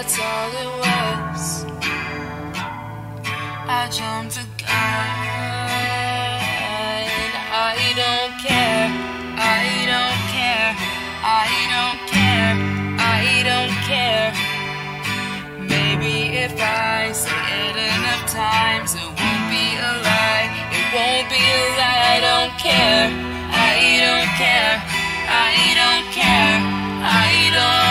That's all it was. I jumped the gun. I don't care. I don't care. I don't care. I don't care. Maybe if I say it enough times, it won't be a lie. It won't be a lie. I don't care. I don't care. I don't care. I don't.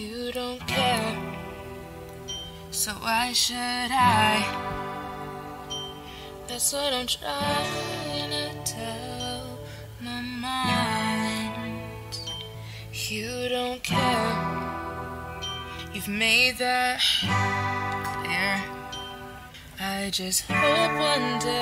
You don't care, so why should I? That's what I'm trying to tell my mind. You don't care. You've made that clear. I just hope one day